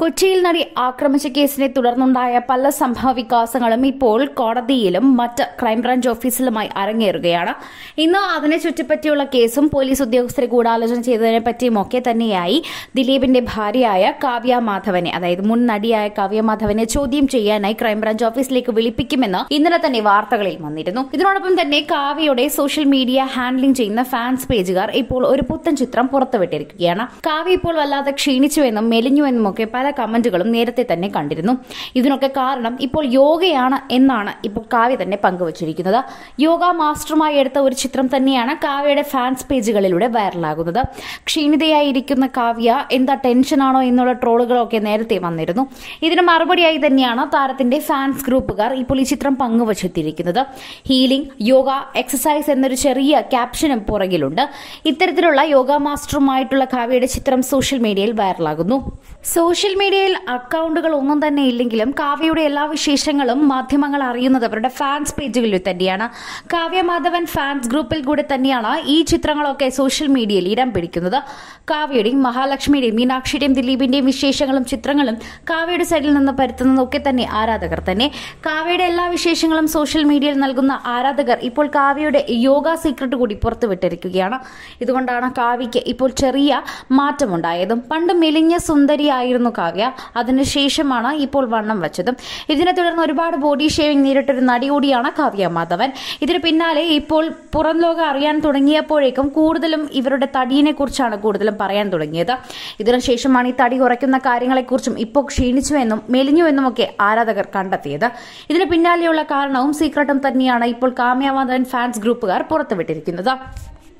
കൊച്ചിയിൽ നടി ആക്രമിച്ച കേസിനെ തുടർന്നുണ്ടായ പല സംഭവ വികാസങ്ങളും ഇപ്പോൾ കോടതിയിലും മറ്റ് ക്രൈംബ്രാഞ്ച് ഓഫീസിലുമായി അരങ്ങേറുകയാണ്. ഇന്ന് അതിനെ ചുറ്റിപ്പറ്റിയുള്ള കേസും പോലീസ് ഉദ്യോഗസ്ഥരെ ഗൂഢാലോചന ചെയ്തതിനെ പറ്റിയുമൊക്കെ തന്നെയായി ദിലീപിന്റെ ഭാര്യയായ കാവ്യ മാധവനെ അതായത് മുൻ നടിയായ കാവ്യ മാധവനെ ചോദ്യം ചെയ്യാനായി ക്രൈംബ്രാഞ്ച് ഓഫീസിലേക്ക് വിളിപ്പിക്കുമെന്ന് ഇന്നലെ തന്നെ വാർത്തകളിൽ വന്നിരുന്നു. ഇതിനോടൊപ്പം തന്നെ കാവ്യയുടെ സോഷ്യൽ മീഡിയ ഹാൻഡ്ലിംഗ് ചെയ്യുന്ന ഫാൻസ് പേജുകാർ ഇപ്പോൾ ഒരു പുത്തൻ ചിത്രം പുറത്തുവിട്ടിരിക്കുകയാണ്. കാവ്യ ഇപ്പോൾ വല്ലാതെ ക്ഷീണിച്ചുവെന്നും മെലിഞ്ഞുവെന്നും ഒക്കെ പല കമന്റുകളും നേരത്തെ തന്നെ കണ്ടിരുന്നു. ഇതിനൊക്കെ കാരണം ഇപ്പോൾ യോഗയാണ് എന്നാണ് ഇപ്പോൾ കാവ്യ തന്നെ പങ്കുവച്ചിരിക്കുന്നത്. യോഗ മാസ്റ്ററുമായി എടുത്ത ഒരു ചിത്രം തന്നെയാണ് കാവ്യയുടെ ഫാൻസ് പേജുകളിലൂടെ വൈറലാകുന്നത്. ക്ഷീണിതയായിരിക്കുന്ന കാവ്യ എന്താ ടെൻഷനാണോ എന്നുള്ള ട്രോളുകളൊക്കെ നേരത്തെ വന്നിരുന്നു. ഇതിന് മറുപടിയായി തന്നെയാണ് താരത്തിന്റെ ഫാൻസ് ഗ്രൂപ്പുകാർ ഇപ്പോൾ ഈ ചിത്രം പങ്കുവച്ചെത്തിയിരിക്കുന്നത് ഹീലിംഗ് യോഗ എക്സസൈസ് എന്നൊരു ചെറിയ ക്യാപ്ഷനും പുറകിലുണ്ട്. ഇത്തരത്തിലുള്ള യോഗ മാസ്റ്ററുമായിട്ടുള്ള കാവ്യയുടെ ചിത്രം സോഷ്യൽ മീഡിയയിൽ വൈറലാകുന്നു. സോഷ്യൽ മീഡിയയിൽ അക്കൗണ്ടുകൾ ഒന്നും തന്നെ ഇല്ലെങ്കിലും കാവ്യയുടെ എല്ലാ വിശേഷങ്ങളും മാധ്യമങ്ങൾ അറിയുന്നത് അവരുടെ ഫാൻസ് പേജുകളിൽ തന്നെയാണ്. കാവ്യ മാധവൻ ഫാൻസ് ഗ്രൂപ്പിൽ കൂടെ തന്നെയാണ് ഈ ചിത്രങ്ങളൊക്കെ സോഷ്യൽ മീഡിയയിൽ ഇടം പിടിക്കുന്നത്. കാവ്യയുടെയും മഹാലക്ഷ്മിയുടെയും മീനാക്ഷിയുടെയും ദിലീപിന്റെയും വിശേഷങ്ങളും ചിത്രങ്ങളും കാവ്യയുടെ സൈഡിൽ നിന്ന് പരത്തുന്നതൊക്കെ തന്നെ ആരാധകർ തന്നെ. കാവ്യയുടെ എല്ലാ വിശേഷങ്ങളും സോഷ്യൽ മീഡിയയിൽ നൽകുന്ന ആരാധകർ ഇപ്പോൾ കാവ്യയുടെ യോഗ സീക്രട്ട് കൂടി പുറത്തുവിട്ടിരിക്കുകയാണ് ഇതുകൊണ്ടാണ് കാവ്യയ്ക്ക് ഇപ്പോൾ ചെറിയ മാറ്റമുണ്ടായതും. പണ്ട് മെലിഞ്ഞ സുന്ദരിയായിരുന്നു കാവ്യ. അതിനുശേഷമാണ് ഇപ്പോൾ വണ്ണം വെച്ചതും. ഇതിനെ തുടർന്ന് ഒരുപാട് ബോഡി ഷേവിംഗ് നേരിട്ടൊരു നടി കൂടിയാണ് കാവ്യ മാധവൻ. ഇതിന് പിന്നാലെ ഇപ്പോൾ പുറം ലോകം അറിയാൻ തുടങ്ങിയപ്പോഴേക്കും കൂടുതലും ഇവരുടെ തടിയിനെ കുറിച്ചാണ് കൂടുതലും പറയാൻ തുടങ്ങിയത്. ഇതിനുശേഷമാണ് ഈ തടി കുറയ്ക്കുന്ന കാര്യങ്ങളെക്കുറിച്ചും ഇപ്പോൾ ക്ഷീണിച്ചുവെന്നും മെലിഞ്ഞുവെന്നും ഒക്കെ ആരാധകർ കണ്ടെത്തിയത്. ഇതിന് പിന്നാലെയുള്ള കാരണവും സീക്രട്ടും തന്നെയാണ് ഇപ്പോൾ കാമ്യ മാധവൻ ഫാൻസ് ഗ്രൂപ്പുകാർ പുറത്തുവിട്ടിരിക്കുന്നത്.